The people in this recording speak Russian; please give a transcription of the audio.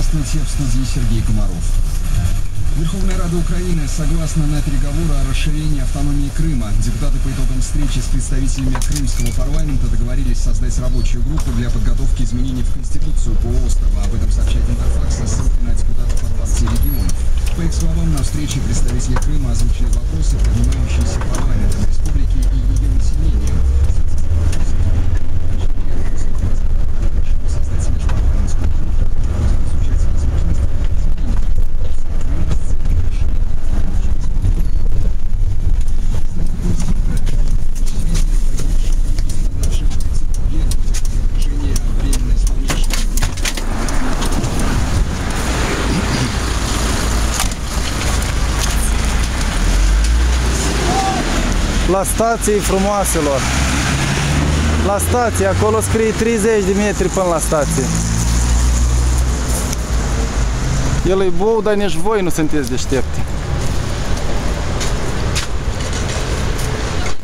Здравствуйте, в студии Сергей Комаров. Верховная Рада Украины согласна на переговоры о расширении автономии Крыма. Депутаты по итогам встречи с представителями крымского парламента договорились создать рабочую группу для подготовки изменений в Конституцию полуострова. Об этом сообщает Интерфакс со ссылкой на депутатов от партии регионов. По их словам, на встрече представители Крыма озвучили вопросы, La stației frumoaselor. La stație, acolo scrie 30 de metri până la stație. El e bou, dar nici voi nu sunteți deștepti.